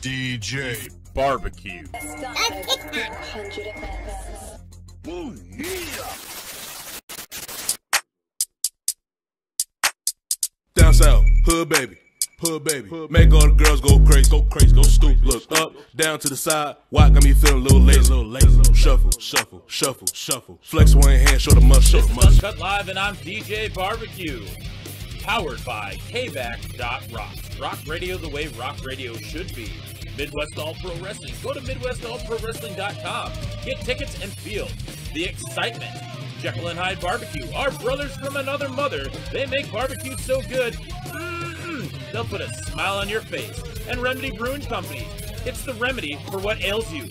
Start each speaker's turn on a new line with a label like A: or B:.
A: DJ Barbecue.
B: Ooh, yeah.
C: Down south, hood baby, hood baby. Make all the girls go crazy, go crazy, go stupid. Look up, down to the side. Why got me feeling a little lazy, little lazy. Shuffle, shuffle, shuffle, shuffle. Flex one hand, show the muscle, show the
D: This is
C: muscle.
D: Uncut Live, and I'm DJ Barbecue. Powered by KBack.rock. Rock radio the way rock radio should be. Midwest All Pro Wrestling. Go to MidwestAllProWrestling.com. Get tickets and feel the excitement. Jekyll and Hyde Barbecue. Our brothers from another mother. They make barbecue so good. Mm-mm, they'll put a smile on your face. And Remedy Brewing Company. It's the remedy for what ails you.